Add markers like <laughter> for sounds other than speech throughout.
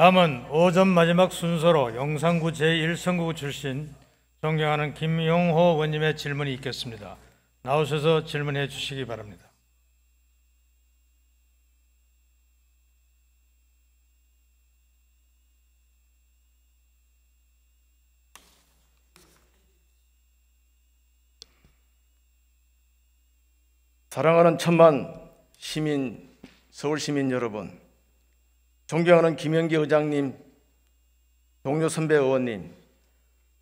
다음은 오전 마지막 순서로 영상구 제1선거구 출신 존경하는 김용호 의원님의 질문이 있겠습니다. 나오셔서 질문해 주시기 바랍니다. 사랑하는 천만 시민, 서울 시민 여러분, 존경하는 김영기 의장님, 동료 선배 의원님,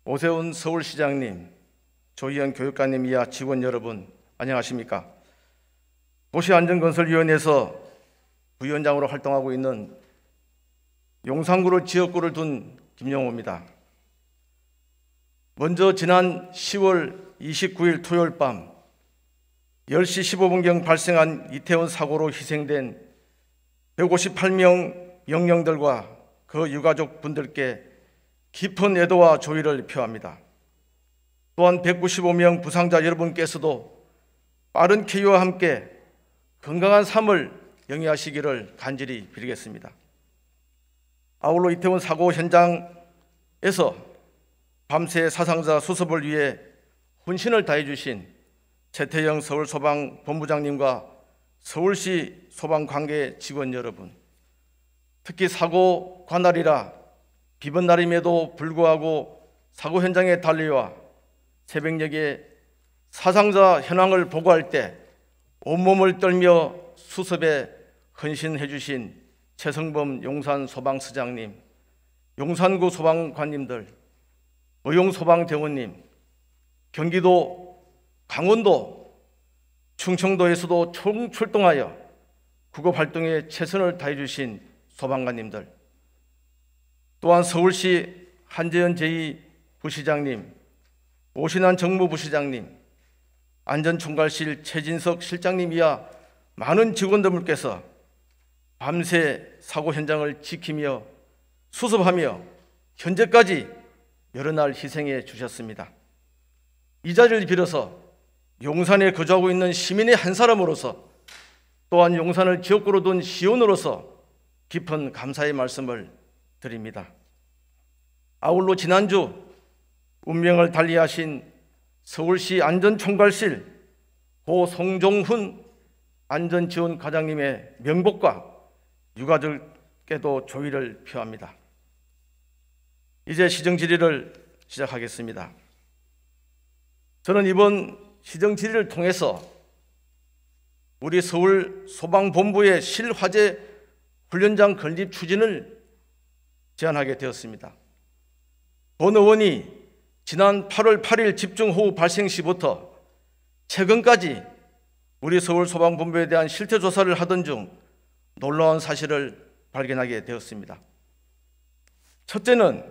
오세훈 서울시장님, 조희연 교육관님 이하 직원 여러분, 안녕하십니까? 도시안전건설위원회에서 부위원장으로 활동하고 있는 용산구로 지역구를 둔 김영호입니다. 먼저 지난 10월 29일 토요일 밤 10시 15분경 발생한 이태원 사고로 희생된 158명 영령들과 그 유가족 분들께 깊은 애도와 조의를 표합니다. 또한 195명 부상자 여러분께서도 빠른 쾌유와 함께 건강한 삶을 영위하시기를 간절히 빌겠습니다. 아울러 이태원 사고 현장에서 밤새 사상자 수습을 위해 혼신을 다해 주신 최태영 서울소방본부장님과 서울시 소방관계 직원 여러분, 특히 사고 관할이라 비번 날임에도 불구하고 사고 현장에 달려와 새벽녘에 사상자 현황을 보고할 때 온몸을 떨며 수습에 헌신해 주신 최성범 용산 소방서장님, 용산구 소방관님들, 의용 소방대원님, 경기도 강원도, 충청도에서도 총 출동하여 구급 활동에 최선을 다해 주신 소방관님들, 또한 서울시 한재현 제2부시장님, 오신환 정무부시장님, 안전총괄실 최진석 실장님 이하 많은 직원들께서 밤새 사고 현장을 지키며 수습하며 현재까지 여러 날 희생해 주셨습니다. 이 자리를 빌어서 용산에 거주하고 있는 시민의 한 사람으로서 또한 용산을 지역구로 둔 시온으로서 깊은 감사의 말씀을 드립니다. 아울러 지난주 운명을 달리하신 서울시 안전총괄실 고 송종훈 안전지원 과장님의 명복과 유가족께도 조의를 표합니다. 이제 시정 질의를 시작하겠습니다. 저는 이번 시정 질의를 통해서 우리 서울 소방본부의 실화재 훈련장 건립 추진을 제안하게 되었습니다. 본 의원이 지난 8월 8일 집중호우 발생 시부터 최근까지 우리 서울 소방본부에 대한 실태 조사를 하던 중 놀라운 사실을 발견하게 되었습니다. 첫째는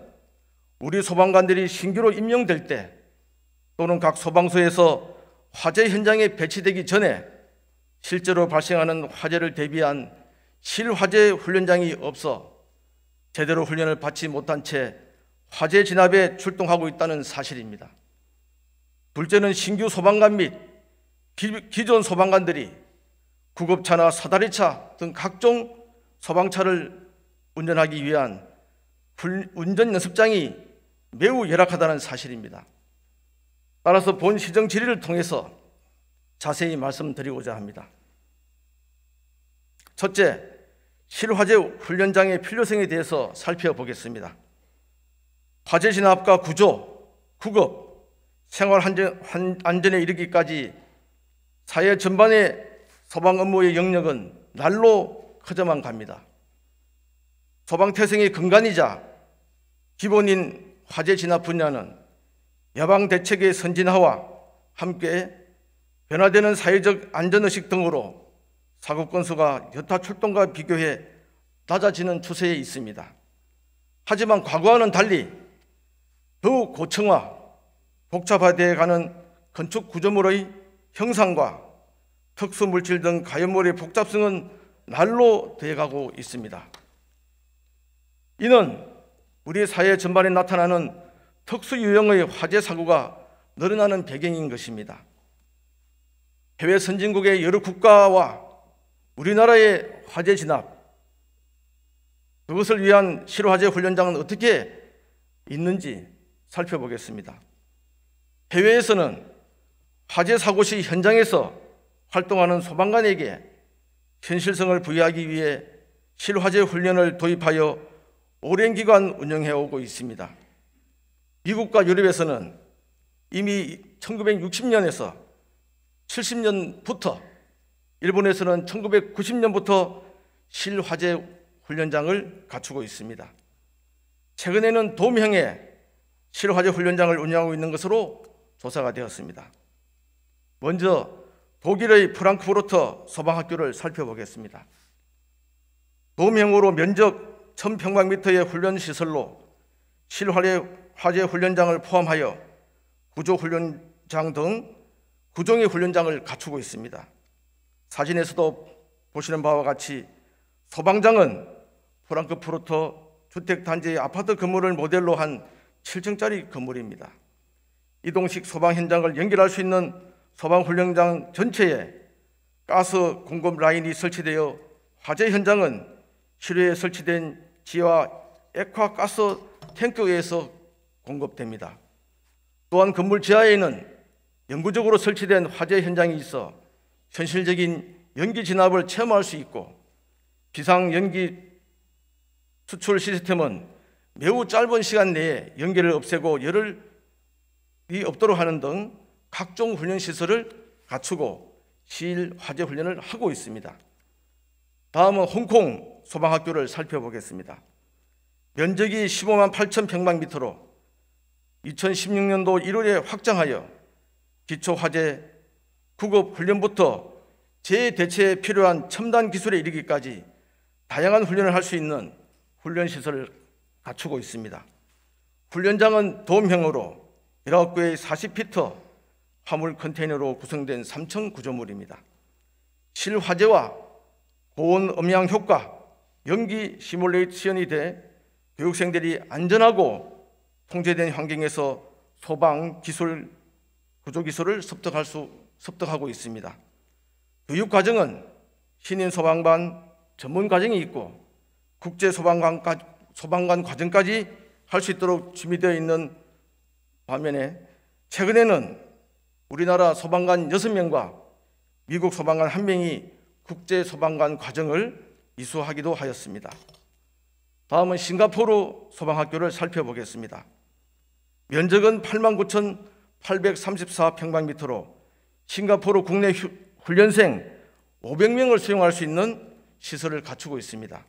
우리 소방관들이 신규로 임명될 때 또는 각 소방서에서 화재 현장에 배치되기 전에 실제로 발생하는 화재를 대비한 실화재 훈련장이 없어 제대로 훈련을 받지 못한 채 화재 진압에 출동하고 있다는 사실입니다. 둘째는 신규 소방관 및 기존 소방관들이 구급차나 사다리차 등 각종 소방차를 운전하기 위한 운전 연습장이 매우 열악하다는 사실입니다. 따라서 본 시정 질의를 통해서 자세히 말씀드리고자 합니다. 첫째, 실화재 훈련장의 필요성에 대해서 살펴보겠습니다. 화재 진압과 구조, 구급, 생활 안전에 이르기까지 사회 전반의 소방 업무의 영역은 날로 커져만 갑니다. 소방 태생의 근간이자 기본인 화재 진압 분야는 예방 대책의 선진화와 함께 변화되는 사회적 안전의식 등으로 사고 건수가 여타 출동과 비교해 낮아지는 추세에 있습니다. 하지만 과거와는 달리 더욱 고층화, 복잡화되어 가는 건축 구조물의 형상과 특수물질 등 가연물의 복잡성은 날로 되어가고 있습니다. 이는 우리 사회 전반에 나타나는 특수 유형의 화재 사고가 늘어나는 배경인 것입니다. 해외 선진국의 여러 국가와 우리나라의 화재 진압, 그것을 위한 실화제 훈련장은 어떻게 있는지 살펴보겠습니다. 해외에서는 화재 사고 시 현장에서 활동하는 소방관에게 현실성을 부여하기 위해 실화재 훈련을 도입하여 오랜 기간 운영해 오고 있습니다. 미국과 유럽에서는 이미 1960년에서 70년부터 일본에서는 1990년부터 실화재 훈련장을 갖추고 있습니다. 최근에는 도움형의 실화재 훈련장을 운영하고 있는 것으로 조사가 되었습니다. 먼저 독일의 프랑크푸르트 소방학교를 살펴보겠습니다. 도움형으로 면적 1000평방미터의 훈련 시설로 실화재 화재 훈련장을 포함하여 구조 훈련장 등 구종의 훈련장을 갖추고 있습니다. 사진에서도 보시는 바와 같이 소방장은 프랑크푸르트 주택단지의 아파트 건물을 모델로 한 7층짜리 건물입니다. 이동식 소방 현장을 연결할 수 있는 소방 훈련장 전체에 가스 공급 라인이 설치되어 화재 현장은 실외에 설치된 지하 액화 가스 탱크에서 공급됩니다. 또한 건물 지하에는 영구적으로 설치된 화재 현장이 있어 현실적인 연기 진압을 체험할 수 있고 비상 연기 수출 시스템은 매우 짧은 시간 내에 연기를 없애고 열이 없도록 하는 등 각종 훈련 시설을 갖추고 시일 화재 훈련을 하고 있습니다. 다음은 홍콩 소방학교를 살펴보겠습니다. 면적이 15만 8천 평방미터로 2016년도 1월에 확장하여 기초 화재 구급 훈련부터 재대체에 필요한 첨단 기술에 이르기까지 다양한 훈련을 할 수 있는 훈련 시설을 갖추고 있습니다. 훈련장은 돔형으로 19개의 40피터 화물 컨테이너로 구성된 3층 구조물입니다. 실화재와 고온 음향 효과, 연기 시뮬레이션이 돼 교육생들이 안전하고 통제된 환경에서 소방 기술 구조 기술을 습득할 수 습득하고 있습니다. 교육 과정은 신인 소방관 전문 과정이 있고 국제 소방관 소방관 과정까지 할 수 있도록 준비되어 있는 반면에 최근에는 우리나라 소방관 6명과 미국 소방관 1명이 국제 소방관 과정을 이수하기도 하였습니다. 다음은 싱가포르 소방학교를 살펴보겠습니다. 면적은 89,834평방미터로 싱가포르 국내 휴- 훈련생 500명을 수용할 수 있는 시설을 갖추고 있습니다.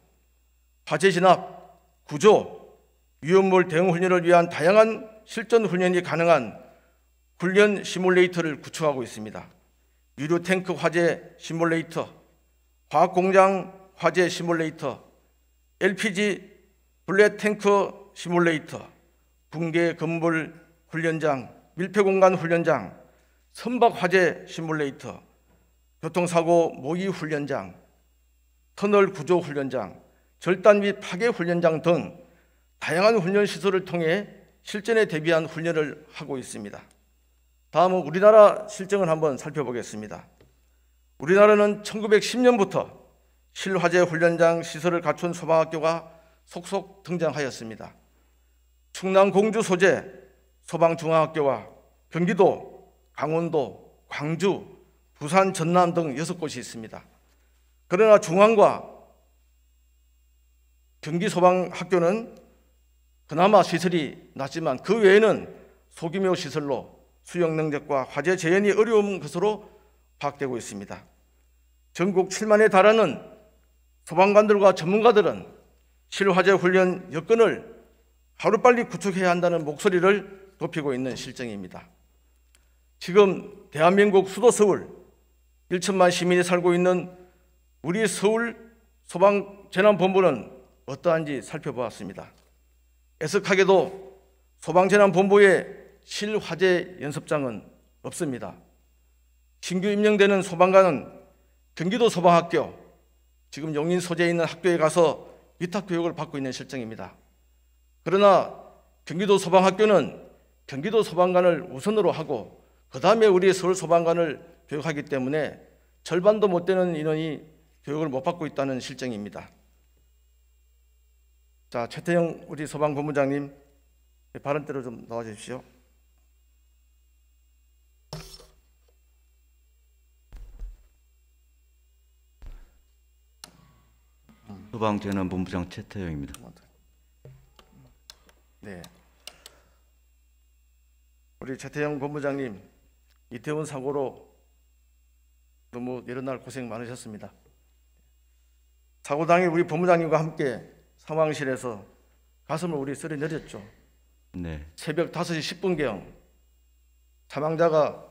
화재 진압, 구조, 위험물 대응 훈련을 위한 다양한 실전 훈련이 가능한 훈련 시뮬레이터를 구축하고 있습니다. 유료 탱크 화재 시뮬레이터, 화학 공장 화재 시뮬레이터, LPG 블랙 탱크 시뮬레이터, 붕괴 건물 훈련장, 밀폐 공간 훈련장, 선박 화재 시뮬레이터, 교통사고 모의 훈련장, 터널 구조 훈련장, 절단 및 파괴 훈련장 등 다양한 훈련 시설을 통해 실전에 대비한 훈련을 하고 있습니다. 다음은 우리나라 실정을 한번 살펴보겠습니다. 우리나라는 1910년부터 실화재 훈련장 시설을 갖춘 소방학교가 속속 등장하였습니다. 충남 공주 소재 소방중앙학교와 경기도, 강원도, 광주, 부산, 전남 등 여섯 곳이 있습니다. 그러나 중앙과 경기 소방학교는 그나마 시설이 낮지만 그 외에는 소규모 시설로 수용 능력과 화재 재현이 어려운 것으로 파악되고 있습니다. 전국 7만에 달하는 소방관들과 전문가들은 실화재 훈련 여건을 하루빨리 구축해야 한다는 목소리를 높이고 있는 실정입니다. 지금 대한민국 수도 서울 1천만 시민이 살고 있는 우리 서울 소방재난본부는 어떠한지 살펴보았습니다. 애석하게도 소방재난본부에 실화재 연습장은 없습니다. 신규 임명되는 소방관은 경기도 소방학교, 지금 용인 소재에 있는 학교에 가서 위탁 교육을 받고 있는 실정입니다. 그러나 경기도 소방학교는 경기도 소방관을 우선으로 하고 그 다음에 우리 서울 소방관을 교육하기 때문에 절반도 못 되는 인원이 교육을 못 받고 있다는 실정입니다. 자, 최태영 우리 소방 본부장님 발언대로 좀 나와 주십시오. 소방재난본부장 최태영입니다. 네. 우리 최태영 본부장님 이태원 사고로 너무 여러 날 고생 많으셨습니다. 사고 당일 우리 본부장님과 함께 상황실에서 가슴을 우리 쓰려 내렸죠. 네, 새벽 5시 10분경 사망자가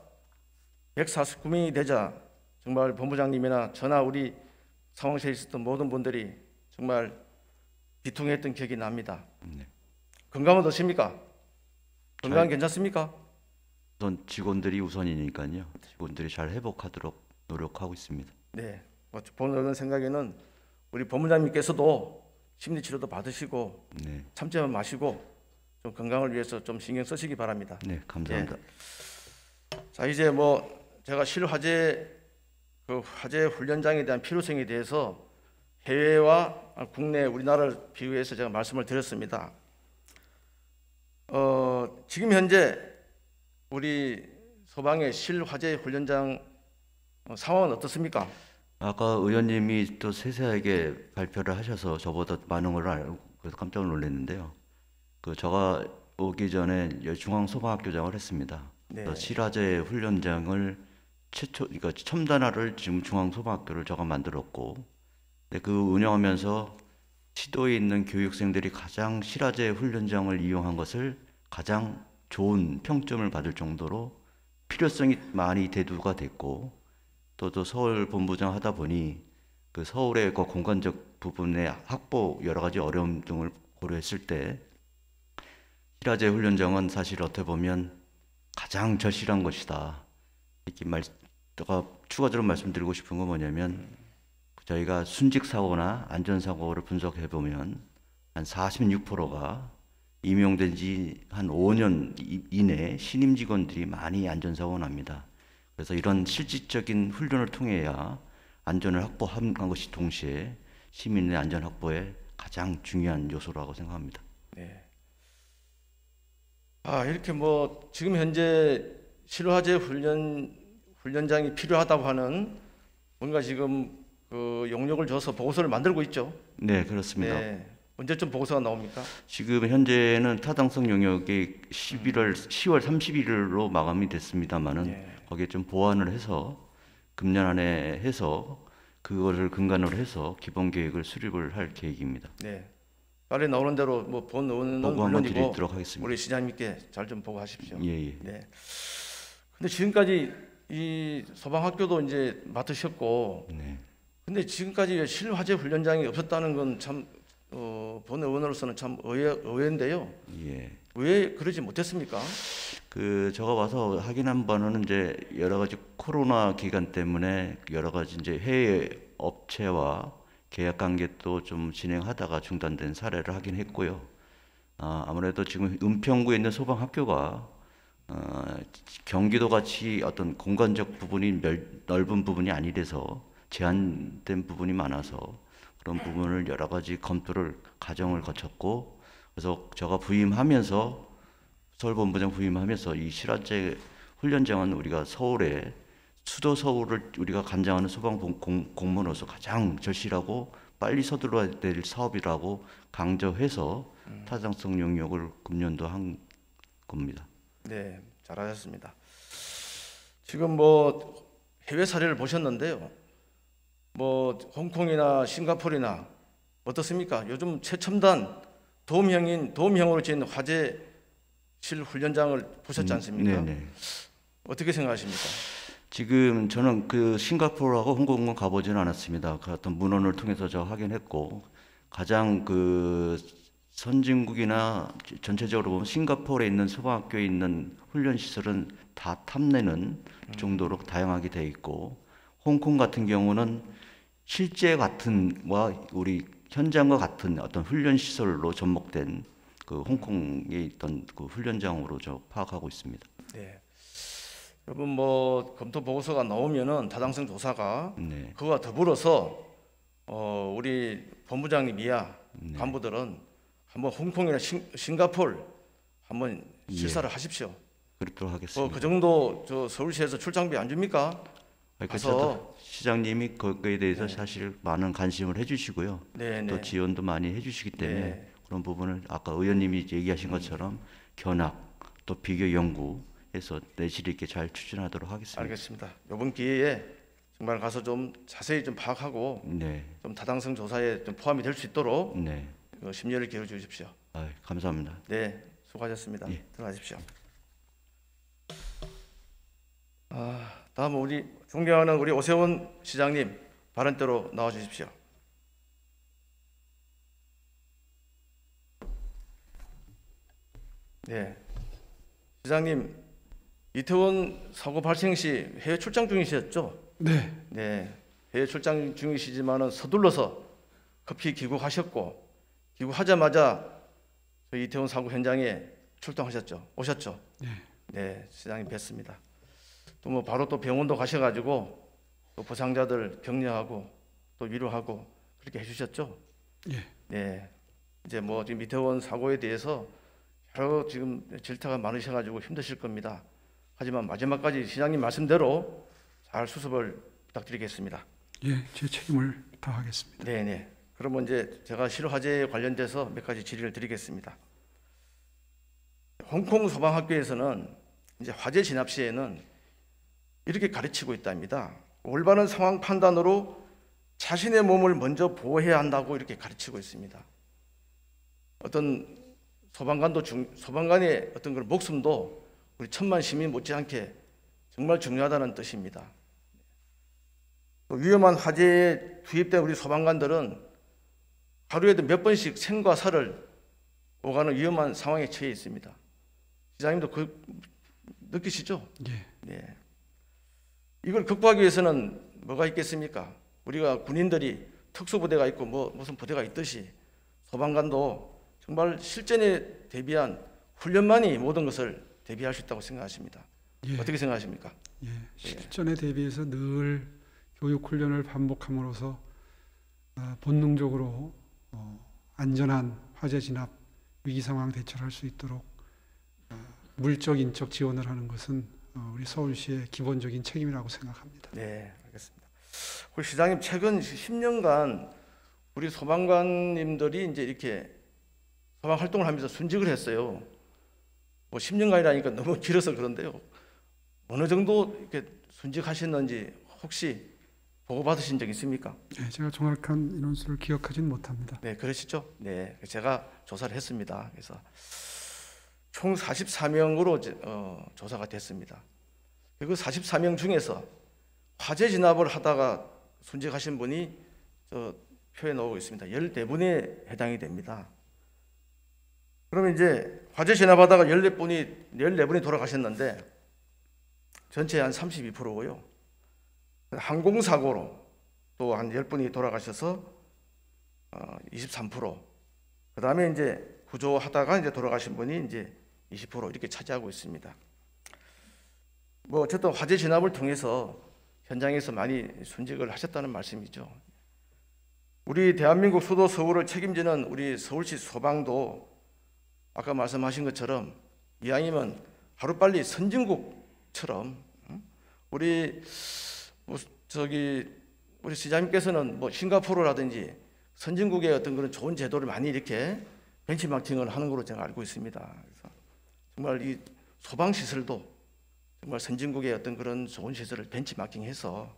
149명이 되자 정말 본부장님이나 저나 우리 상황실에 있었던 모든 분들이 정말 비통했던 기억이 납니다. 네. 건강은 어떠십니까? 건강 잘- 괜찮습니까? 우선 직원들이 우선이니까요. 직원들이 잘 회복하도록 노력하고 있습니다. 네. 뭐 보는 생각에는 우리 본부장님께서도 심리 치료도 받으시고 네, 참지만 마시고 좀 건강을 위해서 좀 신경 쓰시기 바랍니다. 네, 감사합니다. 자 이제 뭐 제가 실화재 그 화재 훈련장에 대한 필요성에 대해서 해외와 국내 우리나라를 비교해서 제가 말씀을 드렸습니다. 어 지금 현재 우리 소방의 실화재 훈련장 어, 상황은 어떻습니까? 아까 의원님이 또 세세하게 발표를 하셔서 저보다 많은 걸 알고 그래서 깜짝 놀랐는데요. 그 제가 오기 전에 중앙 소방학교장을 했습니다. 네. 실화재 훈련장을 최초, 그러니까 첨단화를 지금 중앙 소방학교를 제가 만들었고, 근데 그 운영하면서 시도에 있는 교육생들이 가장 실화재 훈련장을 이용한 것을 가장 좋은 평점을 받을 정도로 필요성이 많이 대두가 됐고, 또 또 서울 본부장 하다 보니 그 서울의 그 공간적 부분의 확보 여러 가지 어려움 등을 고려했을 때 실화재 훈련장은 사실 어떻게 보면 가장 절실한 것이다. 이렇게 말, 제가 추가적으로 말씀드리고 싶은 건 뭐냐면 저희가 순직 사고나 안전 사고를 분석해 보면 한 46%가 임용된 지 한 5년 이- 이내 신임 직원들이 많이 안전 사고 납니다. 그래서 이런 실질적인 훈련을 통해야 안전을 확보한 것이 동시에 시민의 안전 확보에 가장 중요한 요소라고 생각합니다. 네. 아 이렇게 뭐 지금 현재 실화재 훈련 훈련장이 필요하다고 하는 뭔가 지금 그 용역을 줘서 보고서를 만들고 있죠. 네, 그렇습니다. 네. 언제쯤 보고서가 나옵니까? 지금 현재는 타당성 영역이 11월 10월 31일로 마감이 됐습니다만은 예. 거기에 좀 보완을 해서 금년 안에 해서 그거를 근간으로 해서 기본 계획을 수립을 할 계획입니다. 네. 빨리 나오는 대로 뭐본 의원은 물론이고. 우리 시장님께 잘 좀 보고하십시오. 예, 예. 네. 근데 지금까지 이 소방학교도 이제 맡으셨고, 네. 근데 지금까지 실화재 훈련장이 없었다는 건 참 어, 본 의원으로서는 참 의외, 의외인데요. 예. 왜 그러지 못했습니까? 그 제가 와서 확인한 바는 이제 여러 가지 코로나 기간 때문에 여러 가지 이제 해외 업체와 계약 관계도 좀 진행하다가 중단된 사례를 확인했고요. 아, 아무래도 지금 은평구에 있는 소방 학교가 어, 경기도 같이 어떤 공간적 부분이 멸- 넓은 부분이 아니라서 제한된 부분이 많아서 그런 부분을 여러 가지 검토를 과정을 거쳤고 그래서 제가 부임하면서 서울본부장 부임하면서 이 실화재 훈련장은 우리가 서울에 수도 서울을 우리가 관장하는 소방 공- 공무원으로서 가장 절실하고 빨리 서둘러야 될 사업이라고 강조해서 타당성 영역을 금년도 한 겁니다. 네, 잘하셨습니다. 지금 뭐 해외 사례를 보셨는데요. 뭐 홍콩이나 싱가포르나 어떻습니까? 요즘 최첨단 도움형인 도움형으로 지은 화재실 훈련장을 보셨지 않습니까? 음. 어떻게 생각하십니까? 지금 저는 그 싱가포르하고 홍콩은 가보지는 않았습니다. 그 어떤 문헌을 통해서 저 확인했고 가장 그 선진국이나 전체적으로 보면 싱가포르에 있는 소방학교에 있는 훈련 시설은 다 탐내는 정도로 다양하게 돼 있고 홍콩 같은 경우는 실제 같은 와 우리 현장과 같은 어떤 훈련 시설로 접목된 그 홍콩에 있던 그 훈련장으로 저 파악하고 있습니다. 네. 여러분 뭐 검토 보고서가 나오면은 타당성 조사가 네. 그와 더불어서 어, 우리 본부장님 이하 네. 간부들은 한번 홍콩이나 싱, 싱가폴 한번 예. 실사를 하십시오. 그렇도록 뭐 하겠습니다. 그 정도 저 서울시에서 출장비 안 줍니까? 그 저도 시장님이 거기에 대해서 사실 많은 관심을 해주시고요. 네, 또 네. 지원도 많이 해주시기 때문에 네. 그런 부분을 아까 의원님이 얘기하신 것처럼 견학 또 비교 연구해서 내실 있게 잘 추진하도록 하겠습니다. 알겠습니다. 이번 기회에 정말 가서 좀 자세히 좀 파악하고 네, 좀 타당성 조사에 좀 포함이 될 수 있도록 네, 그 심려를 기울여 주십시오. 아, 감사합니다. 네, 수고하셨습니다. 예. 들어가십시오. 아, 다음 우리 존경하는 우리 오세훈 시장님 발언대로 나와 주십시오. 네, 시장님 이태원 사고 발생 시 해외 출장 중이셨죠? 네, 네, 해외 출장 중이시지만은 서둘러서 급히 귀국하셨고 귀국하자마자 저희 이태원 사고 현장에 출동하셨죠. 오셨죠. 네. 네, 시장님 뵀습니다. 또 뭐 바로 또 병원도 가셔가지고 또 부상자들 격려하고 또 위로하고 그렇게 해주셨죠. 예. 네, 이제 뭐 지금 이태원 사고에 대해서 여러 지금 질타가 많으셔가지고 힘드실 겁니다. 하지만 마지막까지 시장님 말씀대로 잘 수습을 부탁드리겠습니다. 예, 제 책임을 다하겠습니다. 네 네. 그러면 이제 제가 실화제에 관련돼서 몇 가지 질의를 드리겠습니다. 홍콩 소방학교에서는 이제 화재 진압 시에는 이렇게 가르치고 있답니다. 올바른 상황 판단으로 자신의 몸을 먼저 보호해야 한다고 이렇게 가르치고 있습니다. 어떤 소방관도 중, 소방관의 어떤 그런 목숨도 우리 천만 시민 못지않게 정말 중요하다는 뜻입니다. 또 위험한 화재에 투입된 우리 소방관들은 하루에도 몇 번씩 생과 사를 오가는 위험한 상황에 처해 있습니다. 시장님도 그 느끼시죠? 예, 네. 이걸 극복하기 위해서는 뭐가 있겠습니까? 우리가 군인들이 특수부대가 있고 뭐 무슨 부대가 있듯이 소방관도 정말 실전에 대비한 훈련만이 모든 것을 대비할 수 있다고 생각하십니다. 예, 어떻게 생각하십니까? 예. 실전에 대비해서 늘 교육 훈련을 반복함으로써 어, 본능적으로 어, 안전한 화재 진압 위기 상황 대처를 할 수 있도록 어, 물적 인적 지원을 하는 것은 어, 우리 서울시의 기본적인 책임이라고 생각합니다. 네, 알겠습니다. 우리 시장님 최근 10년간 우리 소방관님들이 이제 이렇게 소방 활동을 하면서 순직을 했어요. 뭐 10년간이라니까 너무 <laughs> 길어서 그런데요. 어느 정도 이렇게 순직하셨는지 혹시 보고 받으신 적 있습니까? 예, 제가 정확한 인원수를 기억하진 못합니다. 네, 그러시죠? 네, 제가 조사를 했습니다. 그래서 총 44명으로 어, 조사가 됐습니다. 그리고 44명 중에서 화재 진압을 하다가 순직하신 분이 저 표에 나오고 있습니다. 14분에 해당이 됩니다. 그러면 이제 화재 진압하다가 14분이 14분이 돌아가셨는데 전체 한 32%고요. 항공 사고로 또 한 10분이 돌아가셔서 어, 23%. 그다음에 이제 구조하다가 이제 돌아가신 분이 이제 20% 이렇게 차지하고 있습니다. 뭐 어쨌든 화재 진압을 통해서 현장에서 많이 순직을 하셨다는 말씀이죠. 우리 대한민국 수도 서울을 책임지는 우리 서울시 소방도 아까 말씀하신 것처럼 이왕이면 하루빨리 선진국처럼 응? 우리 뭐 저기 우리 시장님께서는 뭐 싱가포르라든지 선진국의 어떤 그런 좋은 제도를 많이 이렇게 벤치마킹을 하는 걸로 제가 알고 있습니다. 정말 이 소방 시설도 정말 선진국의 어떤 그런 좋은 시설을 벤치마킹해서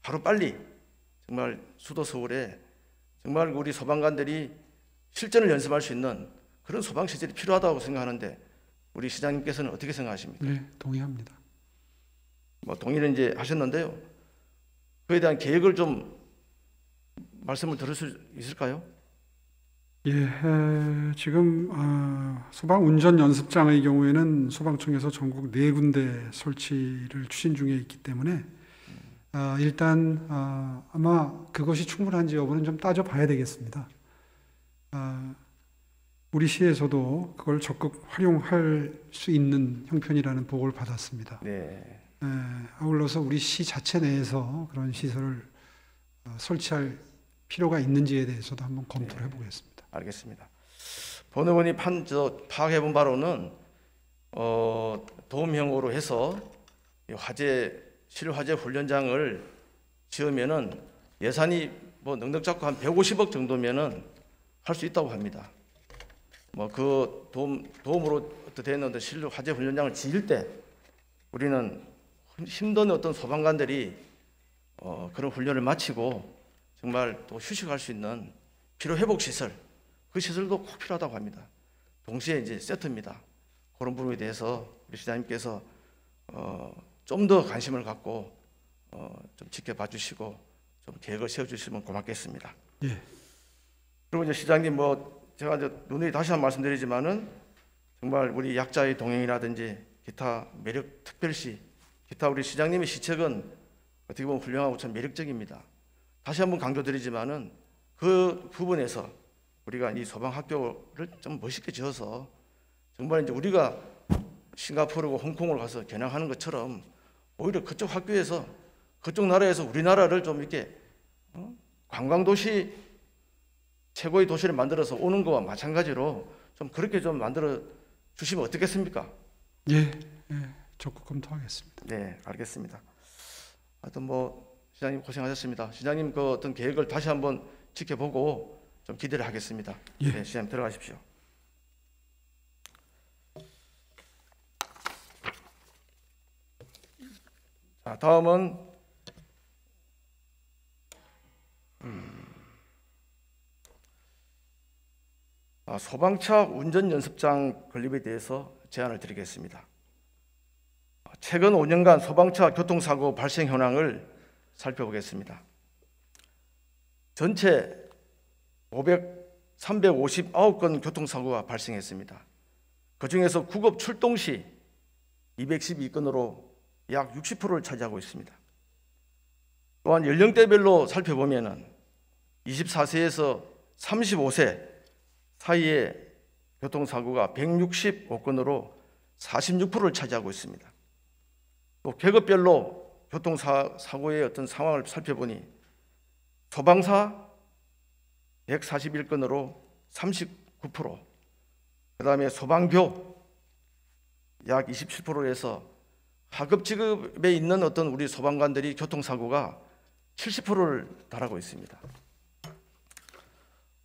하루 빨리 정말 수도 서울에 정말 우리 소방관들이 실전을 연습할 수 있는 그런 소방 시설이 필요하다고 생각하는데 우리 시장님께서는 어떻게 생각하십니까? 네, 동의합니다. 뭐 동의를 이제 하셨는데요. 그에 대한 계획을 좀 말씀을 들을 수 있을까요? 예, 에, 지금 아, 소방 운전 연습장의 경우에는 소방청에서 전국 네 군데 설치를 추진 중에 있기 때문에 아, 일단 아, 아마 그것이 충분한지 여부는 좀 따져봐야 되겠습니다. 아, 우리 시에서도 그걸 적극 활용할 수 있는 형편이라는 보고를 받았습니다. 네. 에, 아울러서 우리 시 자체 내에서 그런 시설을 어, 설치할 필요가 있는지에 대해서도 한번 검토를 해보겠습니다. 알겠습니다. 저, 파악해본 바로는 어, 도움형으로 해서 이 화재 실화재 훈련장을 지으면은 예산이 뭐 넉넉 잡고 한 150억 정도면은 할 수 있다고 합니다. 뭐 그 도움 도움으로 어떻게 되는 어떤 실 화재 훈련장을 지을 때 우리는 힘든 어떤 소방관들이 어, 그런 훈련을 마치고 정말 또 휴식할 수 있는 피로 회복 시설 그 시설도 꼭 필요하다고 합니다. 동시에 이제 세트입니다. 그런 부분에 대해서 우리 시장님께서 어, 좀 더 관심을 갖고 어, 좀 지켜봐 주시고 좀 계획을 세워 주시면 고맙겠습니다. 예. 그리고 이제 시장님 뭐 제가 이제 누누이 다시 한 번 말씀드리지만은 정말 우리 약자의 동행이라든지 기타 매력 특별시 기타 우리 시장님의 시책은 어떻게 보면 훌륭하고 참 매력적입니다. 다시 한번 강조드리지만은 그 부분에서 우리가 이 소방 학교를 좀 멋있게 지어서 정말 이제 우리가 싱가포르고 홍콩을 가서 겨냥하는 것처럼 오히려 그쪽 학교에서 그쪽 나라에서 우리나라를 좀 이렇게 어? 관광 도시 최고의 도시를 만들어서 오는 거와 마찬가지로 좀 그렇게 좀 만들어 주시면 어떻겠습니까? 예, 예, 적극 검토하겠습니다. 네, 알겠습니다. 하여튼 뭐 시장님 고생하셨습니다. 시장님 그 어떤 계획을 다시 한번 지켜보고 좀 기대를 하겠습니다. 예. 네, 시장님 들어가십시오. 자, 다음은 음, 아, 소방차 운전 연습장 건립에 대해서 제안을 드리겠습니다. 최근 5년간 소방차 교통사고 발생 현황을 살펴보겠습니다. 전체 500, 359건 교통사고가 발생했습니다. 그 중에서 구급 출동 시 212건으로 약 60%를 차지하고 있습니다. 또한 연령대별로 살펴보면은 24세에서 35세 사이의 교통사고가 165건으로 46%를 차지하고 있습니다. 또 계급별로 교통사고의 어떤 상황을 살펴보니 소방사 141건으로 39%, 그 다음에 소방교 약 27%에서 하급 직업에 있는 어떤 우리 소방관들이 교통사고가 70%를 달하고 있습니다.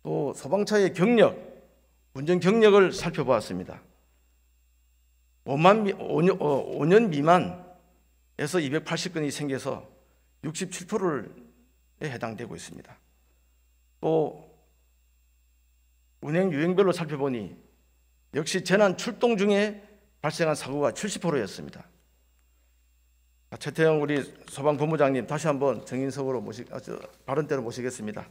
또 소방차의 경력, 운전 경력을 살펴보았습니다. 5만 미, 5년, 어, 5년 미만에서 280건이 생겨서 67%에 해당되고 있습니다. 또 운행 유형별로 살펴보니 역시 재난 출동 중에 발생한 사고가 70%였습니다. 최태영 우리 소방본부장님 다시 한번 정인석으로 모시 아, 저, 발언대로 모시겠습니다.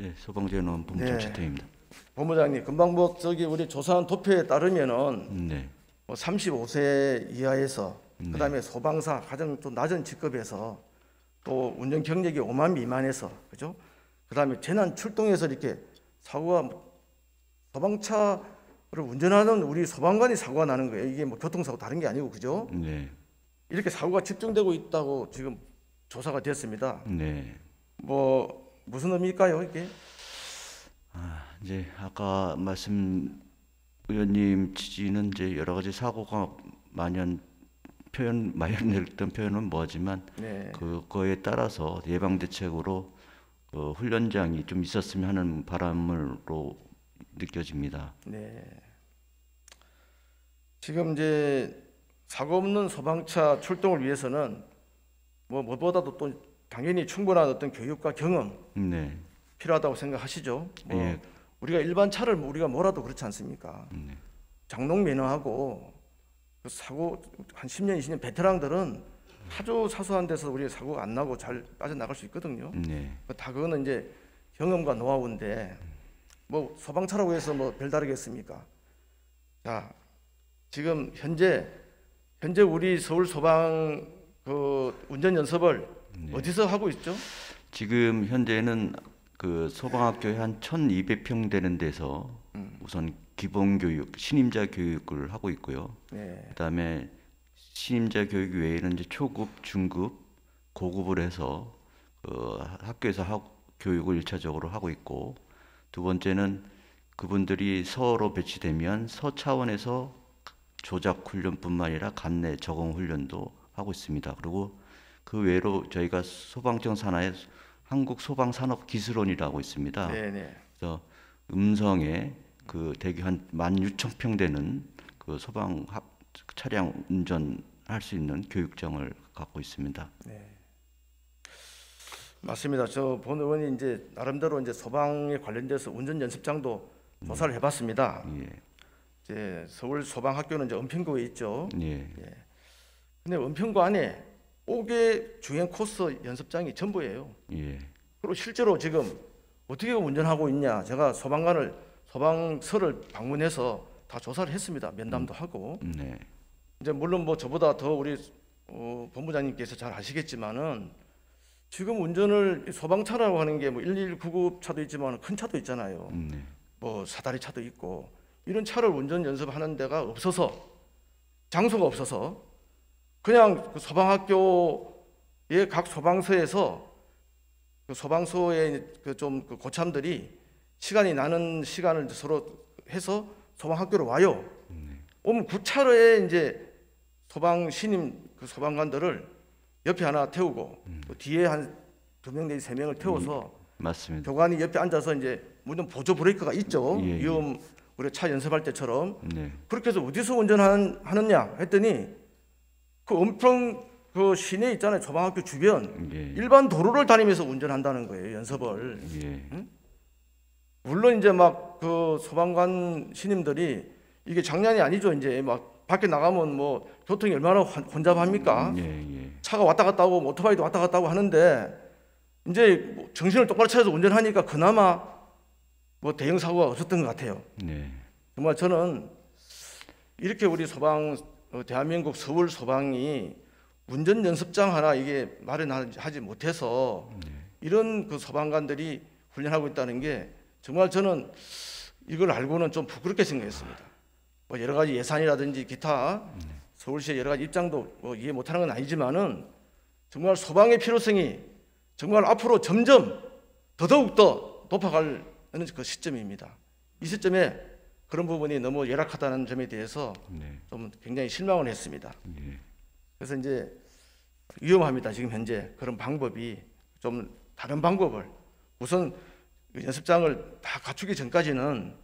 예, 소방재난 본부장 네. 최태입니다. 본부장님 금방 뭐 저기 우리 조사한 도표에 따르면은 네, 뭐 35세 이하에서 네. 그다음에 소방사 가장 좀 낮은 직급에서 또 운전 경력이 5만 미만에서 그죠? 그다음에 재난 출동해서 이렇게 사고가 뭐 소방차를 운전하는 우리 소방관이 사고가 나는 거예요. 이게 뭐 교통사고 다른 게 아니고 그죠? 네, 이렇게 사고가 집중되고 있다고 지금 조사가 됐습니다. 네. 뭐 무슨 의미일까요, 이게? 이제 아까 말씀 의원님 취지는 이제 여러 가지 사고가 만연 표현 마련됐던 표현은 뭐지만 네. 그거에 따라서 예방 대책으로 그 훈련장이 좀 있었으면 하는 바람으로 느껴집니다. 네. 지금 이제 사고 없는 소방차 출동을 위해서는 뭐 무엇보다도 또 당연히 충분한 어떤 교육과 경험 네, 필요하다고 생각하시죠. 뭐 예. 우리가 일반 차를 뭐 우리가 몰아도 그렇지 않습니까? 네. 장롱 그 사고 한 10년, 20년 베테랑들은 아주 사소한 데서 우리 사고가 안 나고 잘 빠져나갈 수 있거든요. 네, 다 그거는 이제 경험과 노하우인데 뭐 소방차라고 해서 뭐 별다르겠습니까? 자, 지금 현재 현재 우리 서울 소방 그 운전 연습을 네. 어디서 하고 있죠? 지금 현재는 그 소방학교에 한 1,200평 되는 데서 음. 우선 기본 교육, 신임자 교육을 하고 있고요. 네, 그다음에 신임자 교육 외에는 이제 초급, 중급, 고급을 해서 그 학교에서 하, 교육을 일차적으로 하고 있고 두 번째는 그분들이 서로 배치되면 서 차원에서 조작 훈련뿐만 아니라 감내 적응 훈련도 하고 있습니다. 그리고 그 외로 저희가 소방청 산하에 한국 소방 산업 기술원이라고 있습니다. 네네. 그래서 음성에 그 대기 한 16,000평 되는 그 소방 합 차량 운전할 수 있는 교육장을 갖고 있습니다. 맞습니다. 저 본 의원이 이제 나름대로 이제 소방에 관련돼서 운전 연습장도 조사를 해봤습니다. 예. 이제 서울 소방학교는 이제 은평구에 있죠. 예. 근데 은평구 안에 5개 주행 코스 연습장이 전부예요. 예. 그리고 실제로 지금 어떻게 운전하고 있냐 제가 소방관을 소방서를 방문해서 다 조사를 했습니다. 면담도 하고 네. 이제 물론 뭐 저보다 더 우리 어, 본부장님께서 잘 아시겠지만은 지금 운전을 이 소방차라고 하는 게 뭐 1199 차도 있지만 큰 차도 있잖아요. 네. 뭐 사다리 차도 있고 이런 차를 운전 연습하는 데가 없어서 장소가 없어서 그냥 그 소방학교의 각 소방서에서 그 소방서의 그 좀 그 고참들이 시간이 나는 시간을 서로 해서 소방학교로 와요. 오면 그 차로에 이제 소방 신임 그 소방관들을 옆에 하나 태우고 또 뒤에 한 두 명 내지 세 명을 태워서 맞습니다. 교관이 옆에 앉아서 이제 무슨 보조 브레이크가 있죠. 예, 예. 위험 우리 차 연습할 때처럼 네. 그렇게 해서 어디서 운전하느냐 했더니 그 엄청 그 시내 있잖아요. 소방학교 주변 예. 일반 도로를 다니면서 운전한다는 거예요. 연습을. 예. 물론 이제 막 그 소방관 신임들이 이게 장난이 아니죠. 이제 막 밖에 나가면 뭐 교통이 얼마나 혼- 혼잡합니까? 예. 예. 차가 왔다 갔다 하고 뭐 오토바이도 왔다 갔다 하고 하는데 이제 뭐 정신을 똑바로 차려서 운전하니까 그나마 뭐 대형 사고가 없었던 것 같아요. 네. 정말 저는 이렇게 우리 소방 어, 대한민국 서울 소방이 운전 연습장 하나 이게 마련하지 못해서 이런 그 소방관들이 훈련하고 있다는 게 정말 저는 이걸 알고는 좀 부끄럽게 생각했습니다. 뭐 여러 가지 예산이라든지 기타 서울시의 여러 가지 입장도 뭐 이해 못하는 건 아니지만은 정말 소방의 필요성이 정말 앞으로 점점 더더욱 더 높아가는 그 시점입니다. 이 시점에 그런 부분이 너무 열악하다는 점에 대해서 네. 좀 굉장히 실망을 했습니다. 예. 그래서 이제 위험합니다. 지금 현재 그런 방법이 좀 다른 방법을 우선 그 연습장을 다 갖추기 전까지는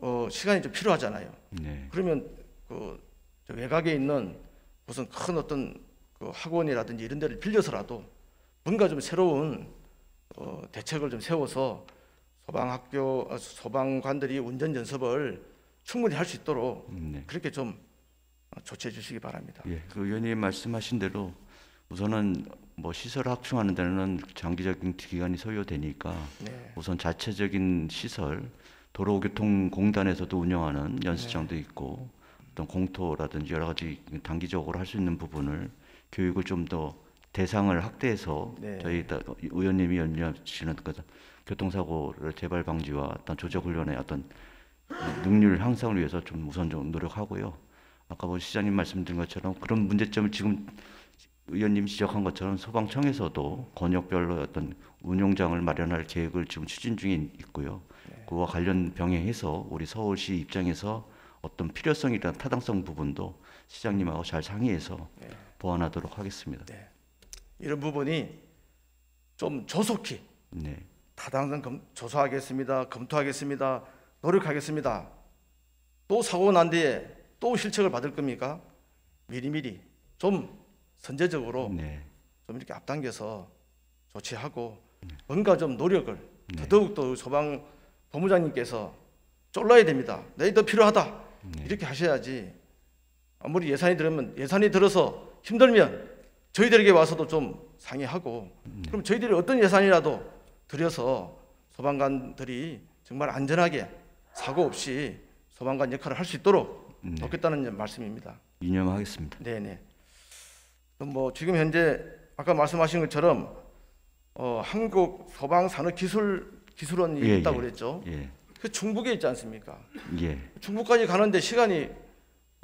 어, 시간이 좀 필요하잖아요. 네. 그러면 그저 외곽에 있는 무슨 큰 어떤 그 학원이라든지 이런 데를 빌려서라도 뭔가 좀 새로운 어, 대책을 좀 세워서 소방학교 어, 소방관들이 운전 연습을 충분히 할 수 있도록 네. 그렇게 좀 어, 조치해 주시기 바랍니다. 예. 그 의원님 말씀하신 대로 우선은 뭐 시설 확충하는 데는 장기적인 기간이 소요되니까 네. 우선 자체적인 시설 도로교통공단에서도 운영하는 연습장도 있고 어떤 공토라든지 여러 가지 단기적으로 할 수 있는 부분을 교육을 좀 더 대상을 확대해서 네. 저희 다- 의원님이 연주하시는 그 교통사고를 재발 방지와 어떤 조적 훈련의 어떤 능률 향상을 위해서 좀 우선 좀 노력하고요. 아까 뭐 시장님 말씀드린 것처럼 그런 문제점을 지금 의원님 지적한 것처럼 소방청에서도 권역별로 어떤 운용장을 마련할 계획을 지금 추진 중에 있고요. 그와 관련 병행해서 우리 서울시 입장에서 어떤 필요성이나 타당성 부분도 시장님하고 잘 상의해서 보완하도록 하겠습니다. 이런 부분이 좀 조속히 네, 타당성 검, 조사하겠습니다. 검토하겠습니다. 노력하겠습니다. 또 사고 난 뒤에 또 실책을 받을 겁니까? 미리미리 좀 선제적으로 네, 좀 이렇게 앞당겨서 조치하고 뭔가 좀 노력을 네. 더더욱 더 소방 본부장님께서 쫄라야 됩니다. 내일 더 필요하다. 네. 이렇게 하셔야지. 아무리 예산이 들으면 예산이 들어서 힘들면 저희들에게 와서도 좀 상의하고 네. 그럼 저희들이 어떤 예산이라도 들여서 소방관들이 정말 안전하게 사고 없이 소방관 역할을 할 수 있도록 네. 돕겠다는 말씀입니다. 유념하겠습니다. 네네. 뭐 지금 현재 아까 말씀하신 것처럼 어, 한국 소방 산업 기술 기술원이 예, 있다고 예. 그랬죠. 예, 그 중북에 있지 않습니까? 예, 중북까지 가는데 시간이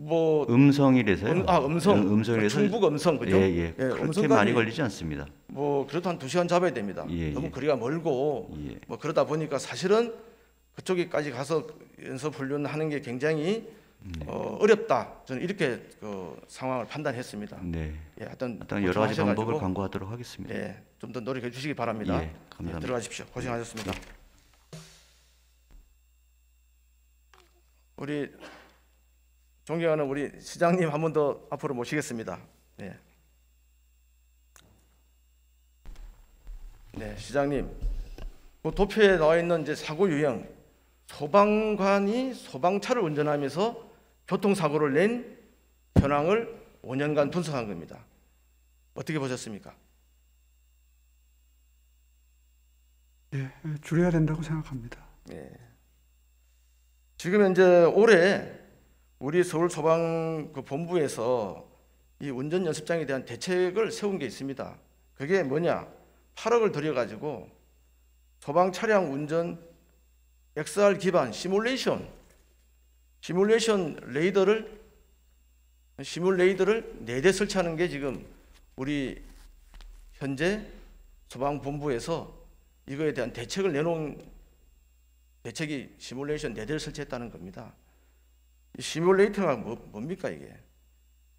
뭐 음성이라서요. 음, 아 음성, 음, 음성이라서 충북 음성 그죠? 예, 예. 그렇게 음성까지 많이 걸리지 않습니다. 뭐 그래도 한 두 시간 잡아야 됩니다. 예, 너무 예. 거리가 멀고 예. 뭐 그러다 보니까 사실은 그쪽에까지 가서 연습 훈련하는 게 굉장히 어, 어렵다. 저는 이렇게 그 상황을 판단했습니다. 네. 예, 하여튼 일단 여러 가지 방법을 강구하도록 하겠습니다. 예, 좀 더 노력해 주시기 바랍니다. 예, 감사합니다. 예, 들어가십시오. 고생하셨습니다. 우리 존경하는 우리 시장님 한 번 더 앞으로 모시겠습니다. 네. 네, 시장님. 그 도표에 나와 있는 이제 사고 유형 소방관이 소방차를 운전하면서 교통사고를 낸 현황을 5년간 분석한 겁니다. 어떻게 보셨습니까? 예, 줄여야 된다고 생각합니다. 예. 지금 현재 올해 우리 서울 소방 그 본부에서 이 운전 연습장에 대한 대책을 세운 게 있습니다. 그게 뭐냐? 8억을 들여 가지고 소방 차량 운전 XR 기반 시뮬레이션 시뮬레이션 레이더를 시뮬레이더를 네대 설치하는 게 지금 우리 현재 소방 본부에서 이거에 대한 대책을 내놓은 대책이 시뮬레이션 네 대를 설치했다는 겁니다. 이 시뮬레이터가 뭐, 뭡니까 이게?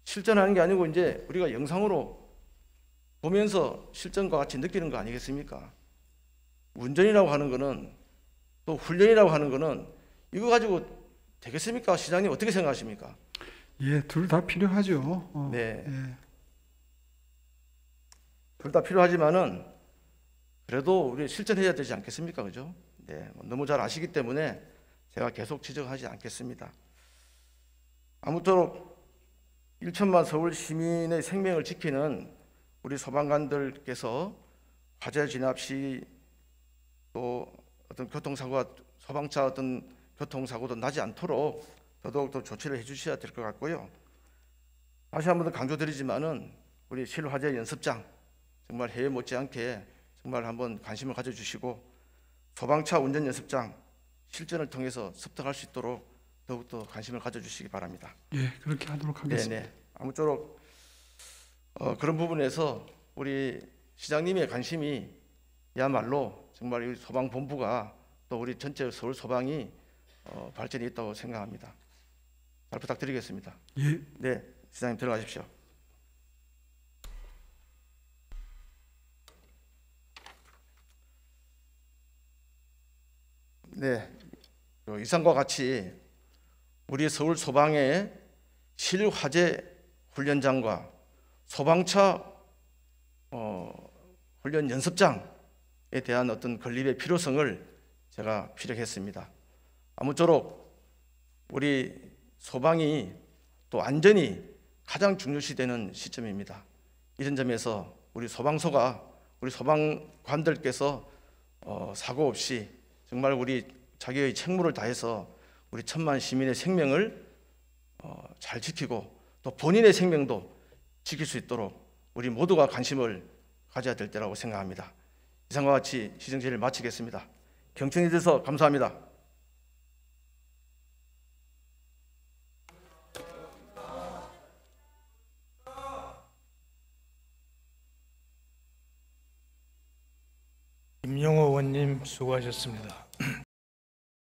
실전하는 게 아니고 이제 우리가 영상으로 보면서 실전과 같이 느끼는 거 아니겠습니까? 운전이라고 하는 거는 또 훈련이라고 하는 거는 이거 가지고 되겠습니까? 시장님 어떻게 생각하십니까? 예, 둘 다 필요하죠. 어, 네. 예. 둘다 필요하지만은 그래도 우리 실전해야 되지 않겠습니까? 그죠? 네, 뭐 너무 잘 아시기 때문에 제가 계속 지적하지 않겠습니다. 아무쪼록 1천만 서울 시민의 생명을 지키는 우리 소방관들께서 화재 진압 시 또 어떤 교통사고가 소방차 어떤 교통사고도 나지 않도록 더더욱 더 조치를 해주셔야 될 것 같고요. 다시 한 번 더 강조드리지만은 우리 실화재 연습장 정말 해외 못지않게 정말 한번 관심을 가져주시고 소방차 운전 연습장 실전을 통해서 습득할 수 있도록 더욱더 관심을 가져주시기 바랍니다. 예, 그렇게 하도록 하겠습니다. 네네. 아무쪼록 어, 그런 부분에서 우리 시장님의 관심이 야말로 정말 이 소방 본부가 또 우리 전체 서울 소방이 어, 발전이 있다고 생각합니다. 잘 부탁드리겠습니다. 예, 네, 시장님 들어가십시오. 네, 어, 이상과 같이 우리 서울 소방의 실화재 훈련장과 소방차 어, 훈련 연습장에 대한 어떤 건립의 필요성을 제가 피력했습니다. 아무쪼록 우리 소방이 또 안전이 가장 중요시되는 시점입니다. 이런 점에서 우리 소방서가 우리 소방관들께서 어, 사고 없이 정말 우리 자기의 책무를 다해서 우리 천만 시민의 생명을 어, 잘 지키고 또 본인의 생명도 지킬 수 있도록 우리 모두가 관심을 가져야 될 때라고 생각합니다. 이상과 같이 시정제를 마치겠습니다. 경청해 주셔서 감사합니다. 수고하셨습니다.